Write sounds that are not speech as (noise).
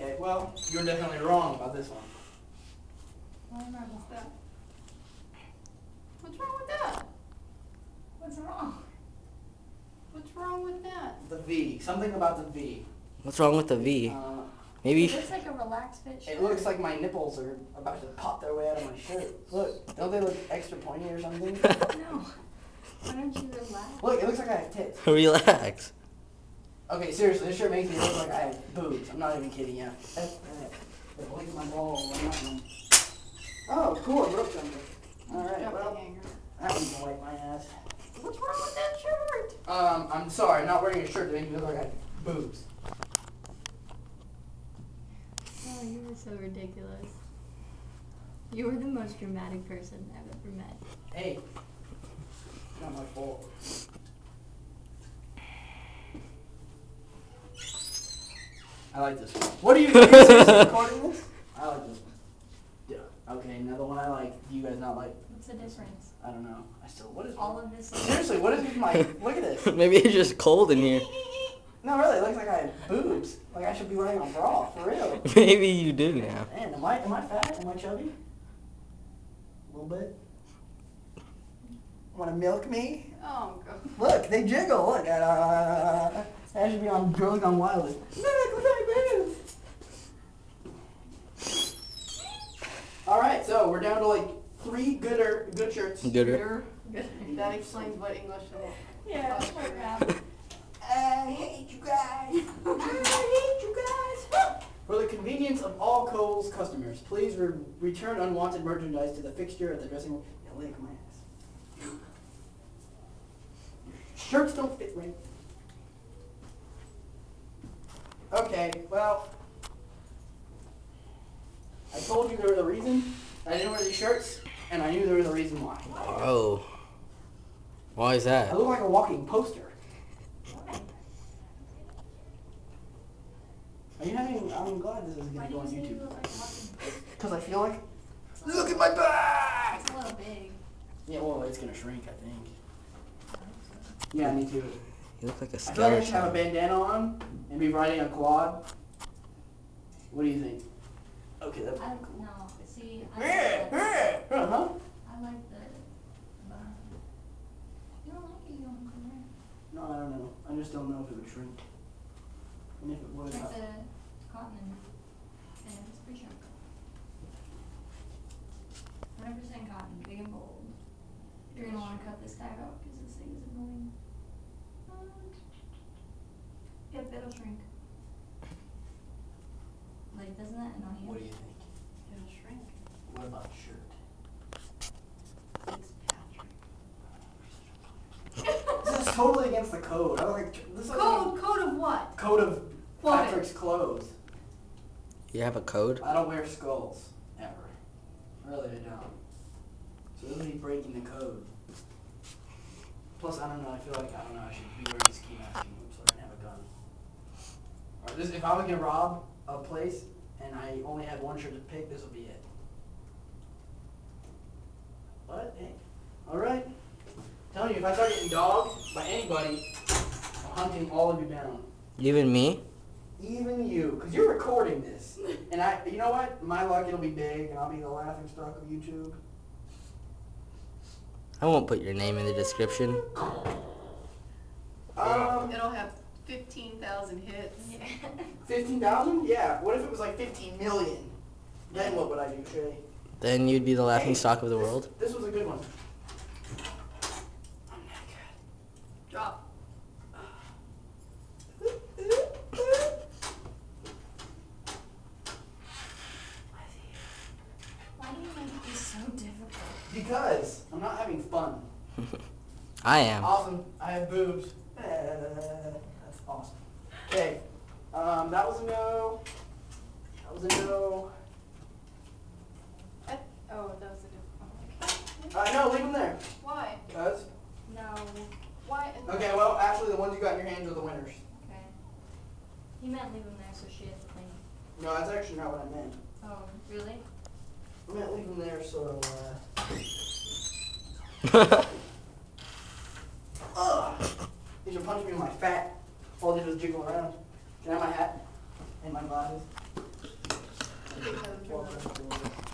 Okay, well, you're definitely wrong about this one. Why am I wrong? What's that? What's wrong with that? What's wrong? What's wrong with that? The V. Something about the V. What's wrong with the V? Uh, Maybe. It looks like a relaxed fit shirt. it looks like my nipples are about to pop their way out of my shirt. Look, don't they look extra pointy or something? (laughs) No. Why don't you relax? Look, it looks like I have tits. (laughs) Relax. Okay, seriously, this shirt makes me look like I have boobs. I'm not even kidding you. At my balls. I'm not even- Oh, cool, I broke something. Alright, well, that one's gonna wipe my ass. What's wrong with that shirt? Um, I'm sorry, I'm not wearing a shirt that makes me look like I have boobs. Oh, you were so ridiculous. You were the most dramatic person I've ever met. Hey, it's not my fault. I like this one. What are you, are you seriously (laughs) recording this? I like this one. Yeah. Okay, another one I like, do you guys not like? What's the difference? I don't know. I still, what is All of this (laughs) Seriously, what is with my, look at this. (laughs) Maybe it's just cold in here. No, really, it looks like I have boobs. Like I should be wearing a bra, for real. Maybe you do now. Man, am I, am I fat? Am I chubby? A little bit. Want to milk me? Oh, God. Look, they jiggle. Look. Uh, I should be on Girls Gone Wild. Look, look at my boobs. All right, so we're down to like three gooder, good shirts. Gooder. That explains what English is. Yeah, short rap. (laughs) I hate you guys. I hate you guys. (laughs) For the convenience of all Kohl's customers, please re- return unwanted merchandise to the fixture at the dressing room. Yeah, lick my ass. Shirts don't fit right. Okay, well, I told you there was a reason. I didn't wear these shirts, and I knew there was a reason why. Oh. Why is that? I look like a walking poster. Are you having? I'm glad this is Why gonna go on you YouTube. look like Because I feel like. Look at my back. It's a little big. Yeah, well, it's gonna shrink, I think. Yeah, me too. You look like a I feel like I should have a bandana on and be riding a quad. What do you think? Okay, that. I no. See, I Yeah, like the, uh-huh. I like the bun. You don't like it, you don't come here. No, I don't know. I just don't know if it would shrink. And if it would, It's I- a cotton and it's pretty shrunk. Hundred percent cotton, big and bold. You're gonna wanna cut this tag out because this thing is annoying. Yep, it'll shrink. Like, doesn't that annoy you? what do you think? It'll. What about shirt? This is totally against the code. I don't think this is Code, code of what? code of What? Patrick's clothes. You have a code? I don't wear skulls ever. Really, I don't. So this would be breaking the code. Plus, I don't know. I feel like I don't know. I should be wearing ski mask and so I don't have a gun. Or this, if I was gonna rob a place and I only had one shirt to pick, this would be it. What? Hey. All right. telling you, if I start getting dogged by anybody, I'm hunting all of you down. Even me? Even you, because you're recording this. And I, you know what? My luck, it'll be big, and I'll be the laughing stock of YouTube. I won't put your name in the description. Um, It'll have fifteen thousand hits. Yeah. fifteen thousand? Yeah. What if it was like fifteen million? Then what would I do, Shay? Then you'd be the laughing Hey, stock of the this- world. This was a good one. Drop. Why do you make this so difficult? Because I'm not having fun. (laughs) I am. Awesome. I have boobs. Eh, That's awesome. Okay. Um, that was a no. That was a no. I, oh, that was a different one. Uh, no, leave them there. Why? Cause. No. Why? Okay, well, actually, the ones you got in your hands are the winners. Okay. He meant leave them there so she has to clean. No, that's actually not what I meant. Oh, really? I meant leave them there so. Uh, (laughs) ugh. These are punching me in my fat. All they do is jiggle around. Can I have my hat and my glasses? Welcome to